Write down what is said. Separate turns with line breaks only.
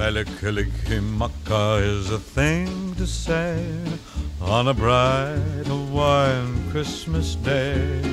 Melikilikimakka is a thing to say on a bright Hawaiian Christmas day.